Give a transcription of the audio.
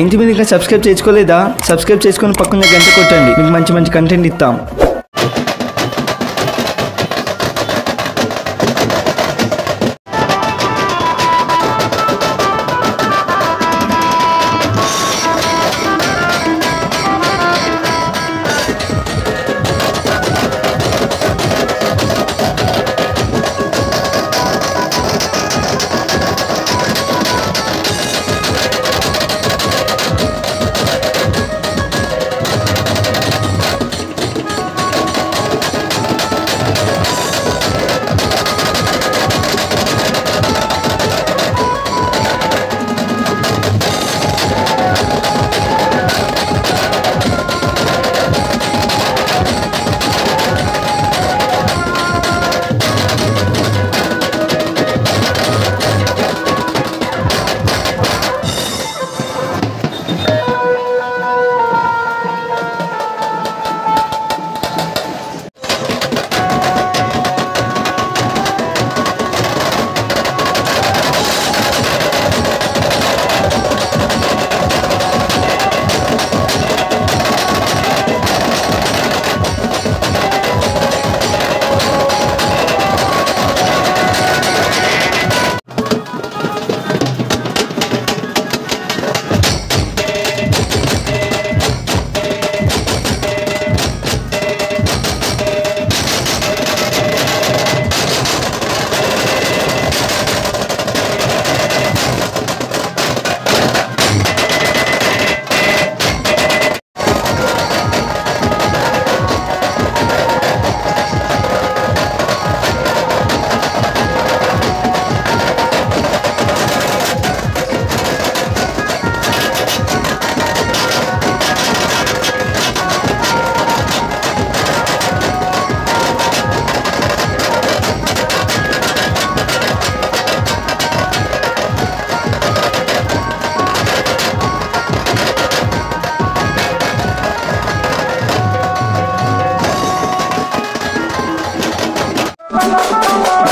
ఏంటి మీరు ఇంకా సబ్స్క్రైబ్ చేసుకోలేదా సబ్స్క్రైబ్ చేసుకొని పక్కన గంట కొట్టండి. మీకు మంచి మంచి కంటెంట్ ఇస్తాం. Oh, oh, oh, oh.